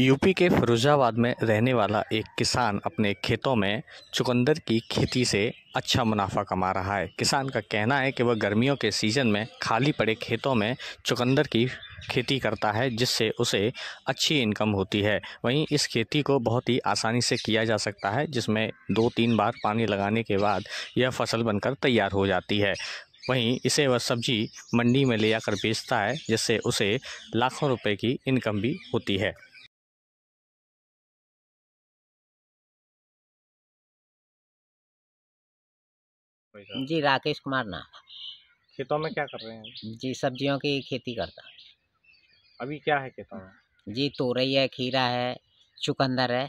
UP के फिरोजाबाद में रहने वाला एक किसान अपने खेतों में चुकंदर की खेती से अच्छा मुनाफा कमा रहा है। किसान का कहना है कि वह गर्मियों के सीज़न में खाली पड़े खेतों में चुकंदर की खेती करता है, जिससे उसे अच्छी इनकम होती है। वहीं इस खेती को बहुत ही आसानी से किया जा सकता है, जिसमें दो तीन बार पानी लगाने के बाद यह फ़सल बनकर तैयार हो जाती है। वहीं इसे वह सब्ज़ी मंडी में ले जाकर बेचता है, जिससे उसे लाखों रुपए की इनकम भी होती है। जी राकेश कुमार नाम खेतों में क्या कर रहे हैं? जी सब्जियों की खेती करता अभी क्या है खेतों में? जी तोरई है खीरा है चुकंदर है।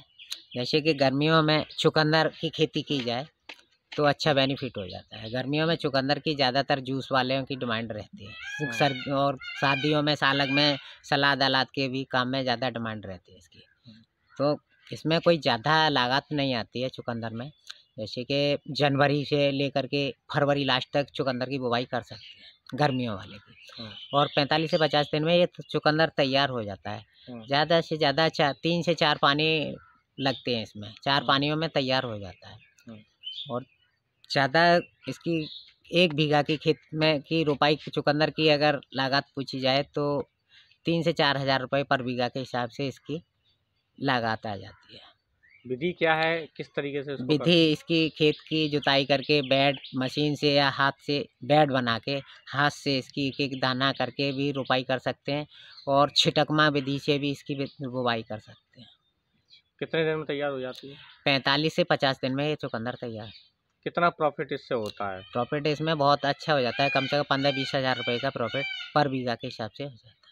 जैसे कि गर्मियों में चुकंदर की खेती की जाए तो अच्छा बेनिफिट हो जाता है। गर्मियों में चुकंदर की ज़्यादातर जूस वालों की डिमांड रहती है। हाँ। सर और शादियों में सालक में सलाद अलाद के भी काम में ज़्यादा डिमांड रहती है इसकी। हाँ। तो इसमें कोई ज़्यादा लागत नहीं आती है चुकंदर में। जैसे कि जनवरी से लेकर के फरवरी लास्ट तक चुकंदर की बुवाई कर सकते हैं गर्मियों वाले की हाँ। और पैंतालीस से पचास दिन में ये चुकंदर तैयार हो जाता है हाँ। ज़्यादा से ज़्यादा चार तीन से चार पानी लगते हैं इसमें चार हाँ। पानियों में तैयार हो जाता है हाँ। और ज़्यादा इसकी एक बीघा की खेत में की रुपाई चुकंदर की अगर लागत पूछी जाए तो तीन से चार हज़ार रुपये पर बीघा के हिसाब से इसकी लागत आ जाती है विधि क्या है? किस तरीके से विधि इसकी खेत की जुताई करके बेड मशीन से या हाथ से बेड बना के हाथ से इसकी एक एक दाना करके भी रुपाई कर सकते हैं और छिटकमा विधि से भी इसकी बुवाई कर सकते हैं। कितने दिन में तैयार हो जाती है? पैंतालीस से पचास दिन में ये चुकंदर तैयार कितना प्रॉफिट इससे होता है? प्रॉफिट इसमें बहुत अच्छा हो जाता है। कम से कम पंद्रह बीस हज़ार रुपये का प्रॉफिट पर बीघा के हिसाब से हो जाता है।